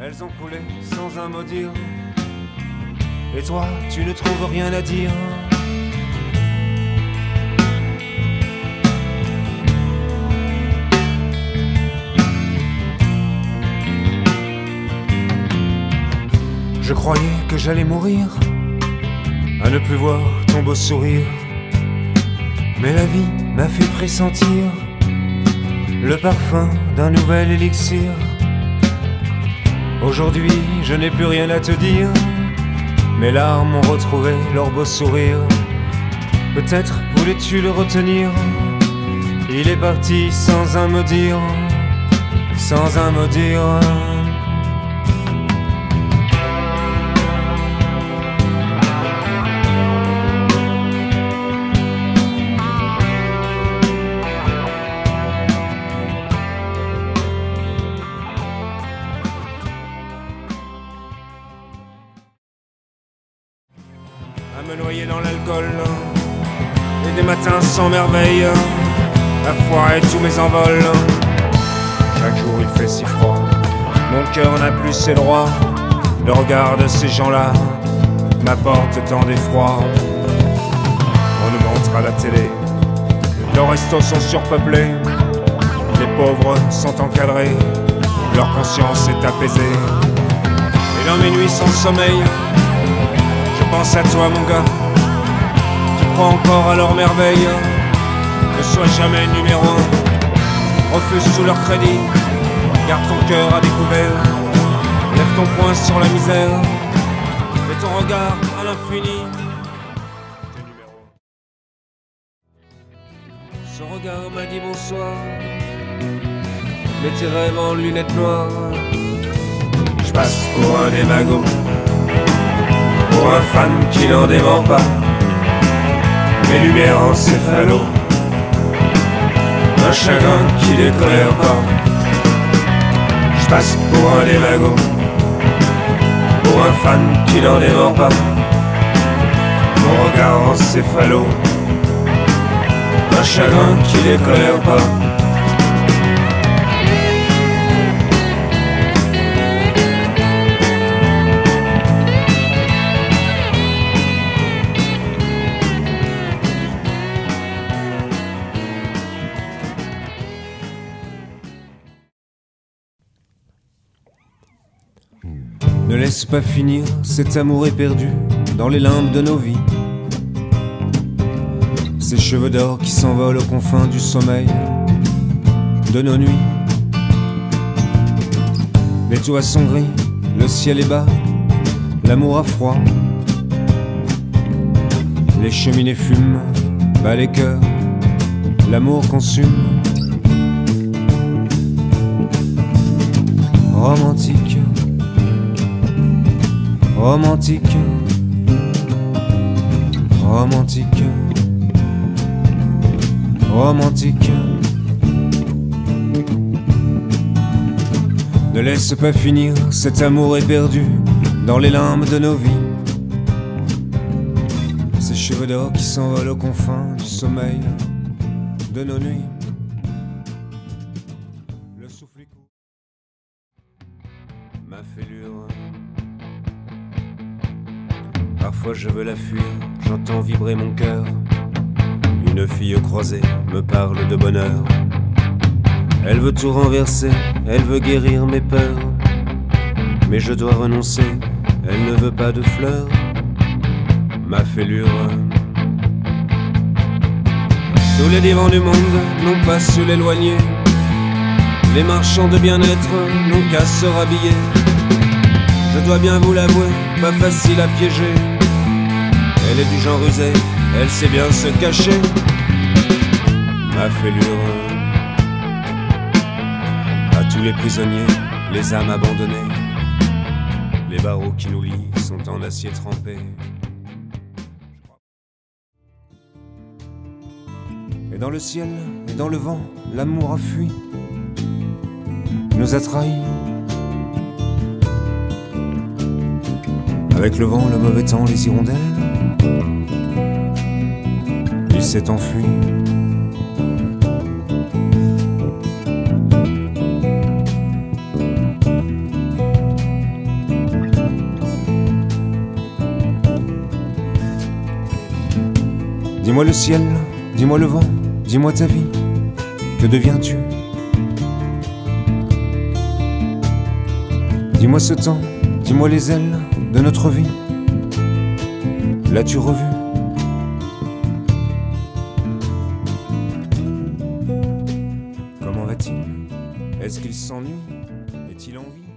elles ont coulé sans un mot dire. Et toi, tu ne trouves rien à dire. Je croyais que j'allais mourir à ne plus voir ton beau sourire. Mais la vie m'a fait pressentir le parfum d'un nouvel élixir. Aujourd'hui, je n'ai plus rien à te dire. Mes larmes ont retrouvé leur beau sourire. Peut-être voulais-tu le retenir. Il est parti sans un mot dire, sans un mot dire. À me noyer dans l'alcool et des matins sans merveille à foirer tous mes envols. Chaque jour il fait si froid, mon cœur n'a plus ses droits. Le regard de ces gens-là m'apporte tant d'effroi. On nous montre à la télé, leurs restos sont surpeuplés, les pauvres sont encadrés, leur conscience est apaisée. Et dans mes nuits sans sommeil, pense à toi mon gars, qui crois encore à leur merveille. Ne sois jamais numéro refuse sous leur crédit, garde ton cœur à découvert, lève ton poing sur la misère, et ton regard à l'infini. Ce regard m'a dit bonsoir, mais tes rêves en lunettes noires. Je passe pour un démago pour un fan qui n'en dément pas. Mes lumières en céphalo, un chagrin qui décolère pas. Je passe pour un démago, pour un fan qui n'en dément pas. Mon regard en céphalo, un chagrin qui décolère pas. Ne laisse pas finir cet amour éperdu dans les limbes de nos vies. Ces cheveux d'or qui s'envolent aux confins du sommeil de nos nuits. Les toits sont gris, le ciel est bas, l'amour a froid. Les cheminées fument, bas les cœurs, l'amour consume. Romantique romantique, romantique, romantique. Ne laisse pas finir cet amour éperdu dans les limbes de nos vies. Ces cheveux d'or qui s'envolent aux confins du sommeil de nos nuits. Le souffle. Ma fêlure. Parfois je veux la fuir, j'entends vibrer mon cœur. Une fille croisée me parle de bonheur. Elle veut tout renverser, elle veut guérir mes peurs. Mais je dois renoncer, elle ne veut pas de fleurs. Ma fêlure. Tous les divans du monde n'ont pas su l'éloigner. Les marchands de bien-être n'ont qu'à se rhabiller. Je dois bien vous l'avouer, pas facile à piéger. Elle est du genre rusé, elle sait bien se cacher. Ma fêlure. À tous les prisonniers, les âmes abandonnées. Les barreaux qui nous lient sont en acier trempé. Et dans le ciel, et dans le vent, l'amour a fui, nous a trahis. Avec le vent, le mauvais temps, les hirondelles, il s'est enfui. Dis-moi le ciel, dis-moi le vent, dis-moi ta vie, que deviens-tu? Dis-moi ce temps, dis-moi les ailes de notre vie, L'as-tu revu Comment va-t-il? Est-ce qu'il s'ennuie? Est-il en vie?